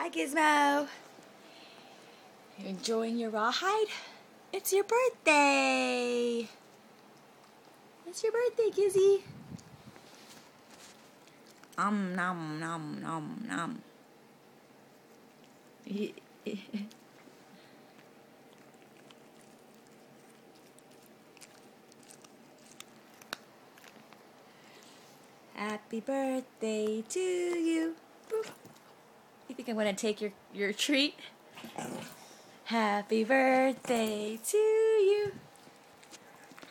Hi, Gizmo. You enjoying your rawhide? It's your birthday. It's your birthday, Gizzy. Um, nom, nom, nom, nom. Happy birthday to you. I'm gonna take your, your treat? Happy birthday to you.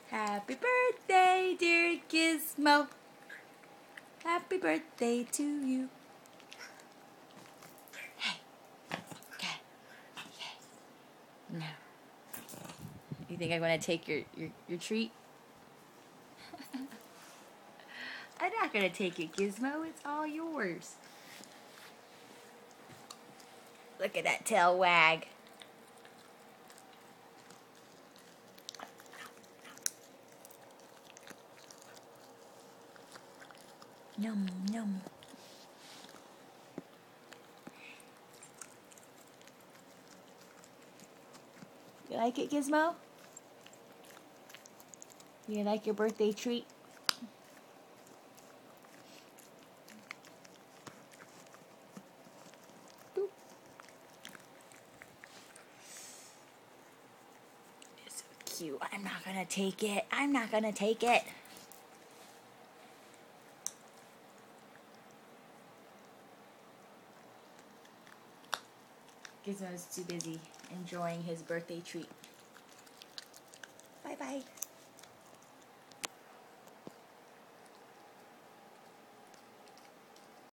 Happy birthday, dear Gizmo. Happy birthday to you. Hey. Okay. No. You think I'm gonna take your, your, your treat? I'm not gonna take it, Gizmo. It's all yours. Look at that tail wag. Yum, yum. You like it, Gizmo? You like your birthday treat? Cute. I'm not gonna take it. I'm not gonna take it. Gizmo's too busy enjoying his birthday treat. Bye bye.